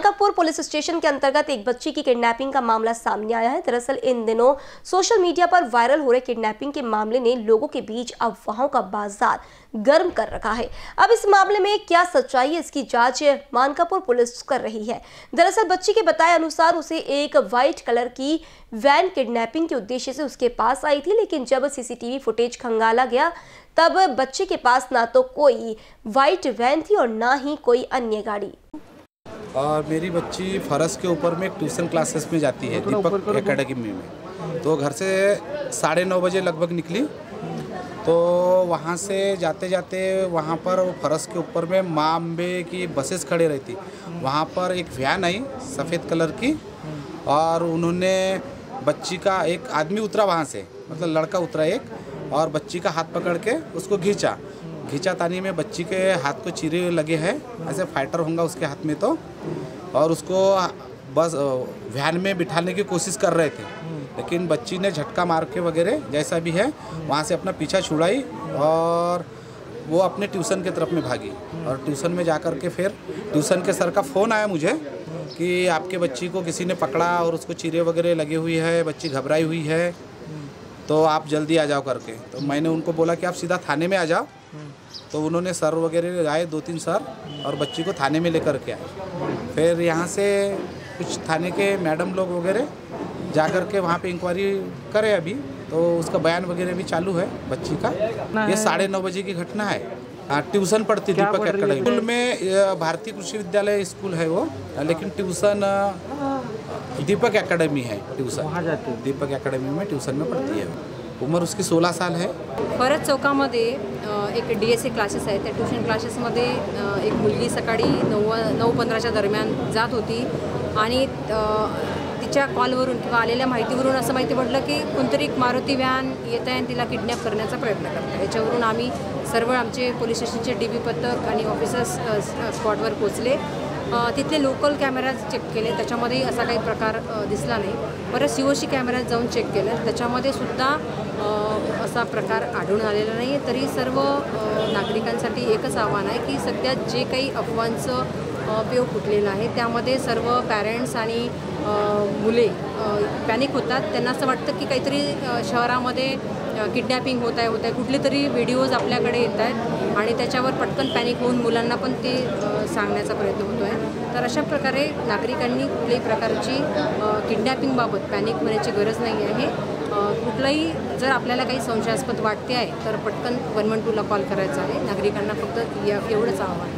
Mankapur police station के अंतर्गत एक बच्ची की किडनैपिंग का मामला सामने आया है। दरअसल इन दिनों सोशल मीडिया पर वायरल हो रहे किडनैपिंग के मामले ने लोगों के बीच अफवाहों का बाज़ार गर्म कर रखा है। अब इस मामले में क्या सच्चाई है, इसकी जाँच मानकापुर पुलिस कर रही है। दरअसल बच्ची के बताए अनुसार उसे एक व्हाइट कलर की वैन किडनैपिंग के उद्देश्य से उसके पास आई थी, लेकिन जब सीसीटीवी फुटेज खंगाला गया, तब बच्चे के पास ना तो कोई व्हाइट वैन थी और ना ही कोई अन्य गाड़ी। और मेरी बच्ची फरस के ऊपर में ट्यूशन क्लासेस में जाती है दीपक एकेडमी में। तो घर से साढ़े नौ बजे लगभग निकली। तो वहाँ से जाते जाते वहाँ पर फरस के ऊपर में माँ अम्बे की बसेस खड़े रहती वहाँ पर एक वैन आई सफ़ेद कलर की और उन्होंने बच्ची का एक आदमी उतरा वहाँ से मतलब लड़का उतरा एक और बच्ची का हाथ पकड़ के उसको खींचा। खींचा तानी में बच्ची के हाथ को चीरे लगे हैं, ऐसे फाइटर होंगे उसके हाथ में तो। और उसको बस वैन में बिठाने की कोशिश कर रहे थे। लेकिन बच्ची ने झटका मार के वगैरह, जैसा भी है, वहाँ से अपना पीछा छुड़ाई और वो अपने ट्यूशन के तरफ़ में भागी। और ट्यूशन में जा कर के फिर ट्यूशन के सर का फ़ोन आया मुझे कि आपके बच्ची को किसी ने पकड़ा और उसको चीरे वगैरह लगी हुई है, बच्ची घबराई हुई है तो आप जल्दी आ जाओ करके। तो मैंने उनको बोला कि आप सीधा थाने में आ जाओ। तो उन्होंने सर वगैरह आए दो तीन सर और बच्ची को थाने में लेकर के आए। फिर यहाँ से कुछ थाने के मैडम लोग वगैरह जा कर के वहाँ पे इंक्वायरी करे अभी तो उसका बयान वगैरह भी चालू है बच्ची का। ये साढ़े नौ बजे की घटना है। हाँ ट्यूशन पढ़ती दीपक एकेडमी स्कूल में भारतीय कृषि विद्यालय स्कूल है वो लेकिन ट्यूशन दीपक एकेडमी है ट्यूशन। दीपक एकेडमी में ट्यूशन में पढ़ती है उम्र उसकी 16 साल है। परत चौकामध्ये एक डी एस ए क्लासेस आहेत. त्या ट्युशन क्लासेसमध्ये एक मुलगी सकाळी नऊ नऊ पंधराच्या दरम्यान जात होती. आणि तिच्या कॉलवरून किंवा आलेल्या माहितीवरून असं माहिती पडलं की कोणतरी एक मारुती व्हॅन येत आहे आणि तिला किडनॅप करण्याचा प्रयत्न करतो आहे याच्यावरून आम्ही सर्व आमचे पोलीस स्टेशनचे डी बी पथक आणि ऑफिसर्स स्पॉटवर पोचले तिथले लोकल कॅमेराज चेक केले. त्याच्यामध्ये असा काही प्रकार दिसला नाही. परत सीओशी ओ सी जाऊन चेक केलं. त्याच्यामध्ये सुद्धा असा प्रकार आढळून आलेला नाही आहे तरी सर्व नागरिकांसाठी एकच आव्हान आहे की सध्या जे काही अफवांचं पेव फुटलेला आहे. त्यामध्ये सर्व पॅरेंट्स आणि मुले पॅनिक होतात. त्यांना असं वाटतं की काहीतरी शहरामध्ये किडनॅपिंग होत आहे होत आहे कुठले तरी व्हिडिओज आपल्याकडे येत आहेत आणि त्याच्यावर पटकन पॅनिक होऊन मुलांना पण ते सांगण्याचा प्रयत्न होतो आहे तर अशा प्रकारे नागरिकांनी कुठल्याही प्रकारची किडनॅपिंगबाबत पॅनिक होण्याची गरज नाही आहे. कुठलाही जर आपल्याला काही संशयास्पद वाटते आहे तर पटकन वन वन टूला कॉल करायचा आहे. नागरिकांना फक्त या एवढंच आव्हान.